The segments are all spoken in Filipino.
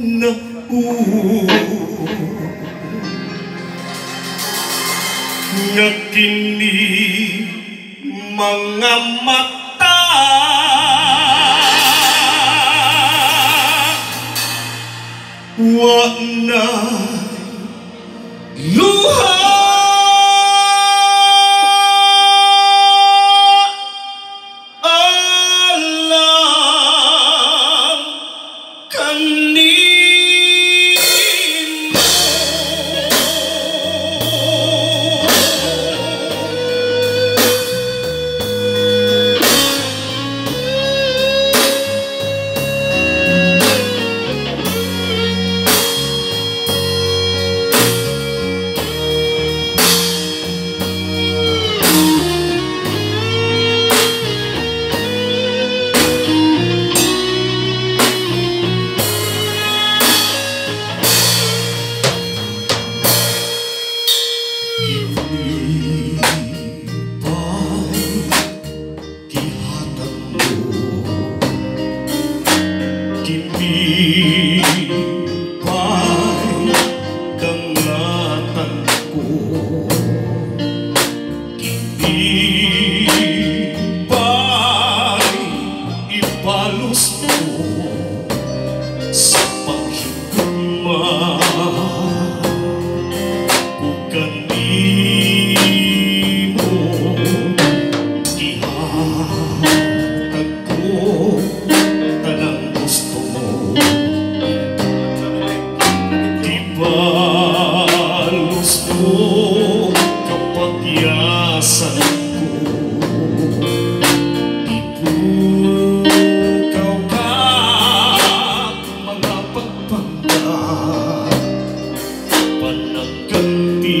naku Nga kini mga mata pagkasan ko. Ikaw ba mga pagpagda Panagkanti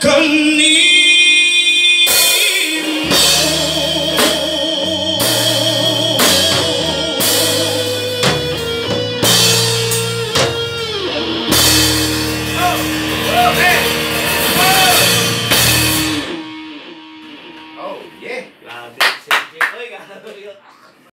跟你